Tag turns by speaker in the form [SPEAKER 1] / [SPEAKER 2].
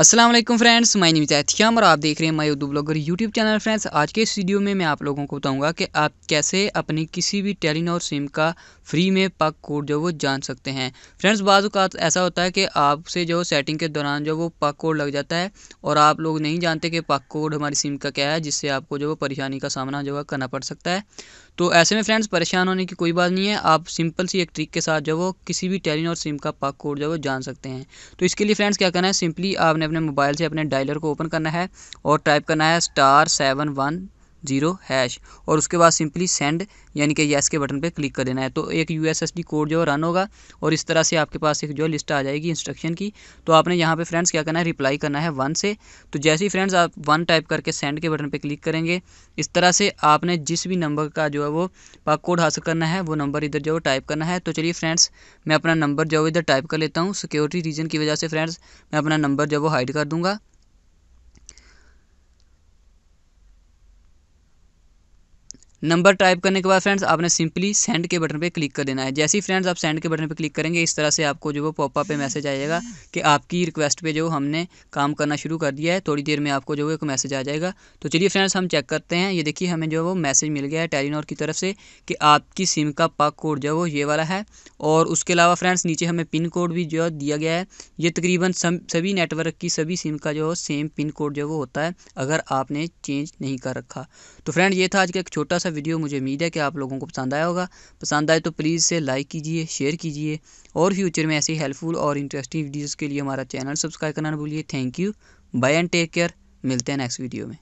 [SPEAKER 1] Aslam friends मैं name is और आप देख रहे हैं my Urdu blogger YouTube channel friends आज के इस वीडियो में मैं आप लोगों को बताऊँगा कि आप कैसे अपनी किसी भी टेलीनॉर सिम का फ्री में पक कोड जो वो जान सकते हैं। फ्रेंड्स, बाज़ ऐसा होता है कि आपसे जो सेटिंग के दौरान जो वो पक कोड लग जाता है और आप लोग नहीं जानते कि पक कोड हमारी सिम का क्या है, जिससे आपको जो वो परेशानी का सामना जो है करना पड़ सकता है। तो ऐसे में फ्रेंड्स, परेशान होने की कोई बात नहीं है। आप सिंपल सी एक ट्रिक के साथ जो वो किसी भी टेलीनॉर सिम का पक कोड जो वो जान सकते हैं। तो इसके लिए फ्रेंड्स, क्या करना है? सिंपली आपने अपने मोबाइल से अपने डायलर को ओपन करना है और टाइप करना है star seven one zero hash और उसके बाद सिंपली सेंड, यानी कि येस के बटन पे क्लिक कर देना है। तो एक U S S D code जो रन होगा और इस तरह से आपके पास एक जो लिस्ट आ जाएगी इंस्ट्रक्शन की। तो आपने यहाँ पे फ्रेंड्स क्या करना है? रिप्लाई करना है वन से। तो जैसे ही फ्रेंड्स आप वन टाइप करके सेंड के बटन पे क्लिक करेंगे, इस तरह से आपने जिस भी नंबर का जो है वो पाक कोड हासिल करना है, वो नंबर इधर जो टाइप करना है। तो चलिए फ्रेंड्स मैं अपना नंबर जो इधर टाइप कर लेता हूँ। सिक्योरिटी रीजन की वजह से फ्रेंड्स मैं अपना नंबर जो वो हाइड कर दूँगा। नंबर टाइप करने के बाद फ्रेंड्स, आपने सिंपली सेंड के बटन पे क्लिक कर देना है। जैसे ही फ्रेंड्स, आप सेंड के बटन पे क्लिक करेंगे, इस तरह से आपको जो वो पॉपअप पे मैसेज आ जाएगा कि आपकी रिक्वेस्ट पे जो हमने काम करना शुरू कर दिया है, थोड़ी देर में आपको जो वो एक मैसेज आ जाएगा। तो चलिए फ्रेंड्स, हम चेक करते हैं। ये देखिए, हमें जो वो मैसेज मिल गया है टेलीनॉर की तरफ़ से कि आपकी सिम का पाक कोड जो वो ये वाला है। और उसके अलावा फ्रेंड्स, नीचे हमें पिन कोड भी जो दिया गया है। ये तकरीबन सभी नेटवर्क की सभी सिम का जो सेम पिन कोड जो वो होता है, अगर आपने चेंज नहीं कर रखा। तो फ्रेंड, ये था आज का एक छोटा सा वीडियो मुझे उम्मीद है कि आप लोगों को पसंद आया होगा। पसंद आए तो प्लीज़ से लाइक कीजिए शेयर कीजिए और फ्यूचर में ऐसी हेल्पफुल और इंटरेस्टिंग वीडियोज़ के लिए हमारा चैनल सब्सक्राइब करना ना भूलिए। Thank you bye and take care मिलते हैं नेक्स्ट वीडियो में।